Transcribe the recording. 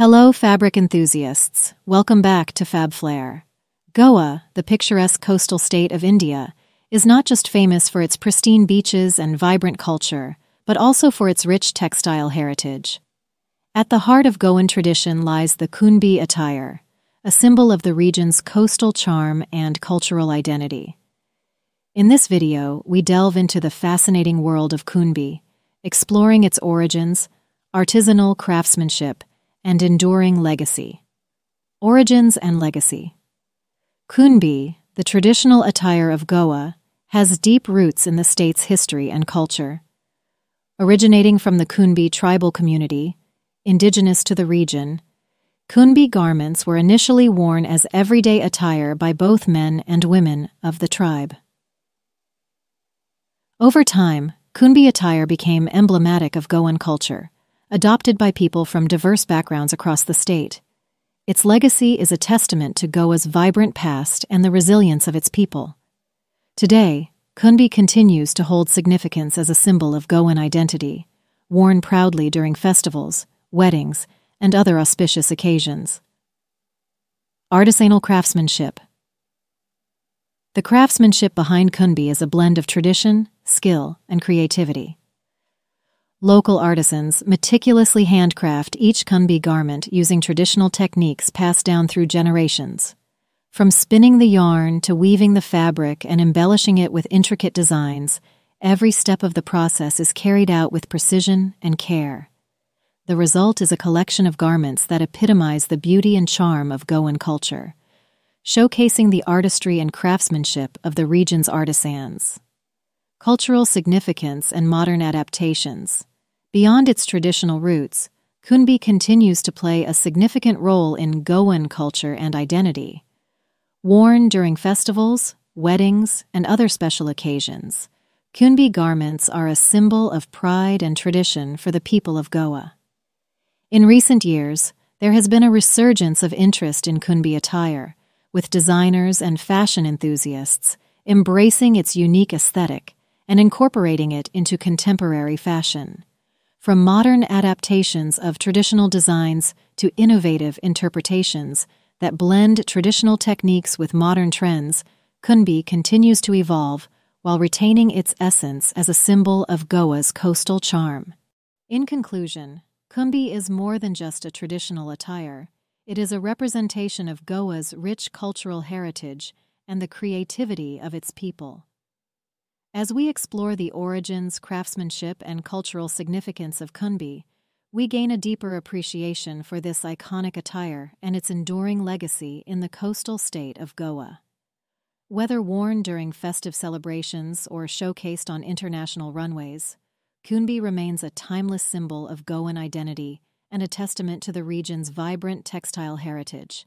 Hello, fabric enthusiasts. Welcome back to FabFlaire. Goa, the picturesque coastal state of India, is not just famous for its pristine beaches and vibrant culture, but also for its rich textile heritage. At the heart of Goan tradition lies the Kunbi attire, a symbol of the region's coastal charm and cultural identity. In this video, we delve into the fascinating world of Kunbi, exploring its origins, artisanal craftsmanship, and enduring legacy. Origins and Legacy Kunbi, the traditional attire of Goa, has deep roots in the state's history and culture. Originating from the Kunbi tribal community, indigenous to the region, Kunbi garments were initially worn as everyday attire by both men and women of the tribe. Over time, Kunbi attire became emblematic of Goan culture, adopted by people from diverse backgrounds across the state. Its legacy is a testament to Goa's vibrant past and the resilience of its people. Today, Kunbi continues to hold significance as a symbol of Goan identity, worn proudly during festivals, weddings, and other auspicious occasions. Artisanal craftsmanship. The craftsmanship behind Kunbi is a blend of tradition, skill, and creativity. Local artisans meticulously handcraft each Kunbi garment using traditional techniques passed down through generations. From spinning the yarn to weaving the fabric and embellishing it with intricate designs, every step of the process is carried out with precision and care. The result is a collection of garments that epitomize the beauty and charm of Goan culture, showcasing the artistry and craftsmanship of the region's artisans. Cultural significance and modern adaptations. Beyond its traditional roots, Kunbi continues to play a significant role in Goan culture and identity. Worn during festivals, weddings, and other special occasions, Kunbi garments are a symbol of pride and tradition for the people of Goa. In recent years, there has been a resurgence of interest in Kunbi attire, with designers and fashion enthusiasts embracing its unique aesthetic and incorporating it into contemporary fashion. From modern adaptations of traditional designs to innovative interpretations that blend traditional techniques with modern trends, Kunbi continues to evolve while retaining its essence as a symbol of Goa's coastal charm. In conclusion, Kunbi is more than just a traditional attire. It is a representation of Goa's rich cultural heritage and the creativity of its people. As we explore the origins, craftsmanship, and cultural significance of Kunbi, we gain a deeper appreciation for this iconic attire and its enduring legacy in the coastal state of Goa. Whether worn during festive celebrations or showcased on international runways, Kunbi remains a timeless symbol of Goan identity and a testament to the region's vibrant textile heritage.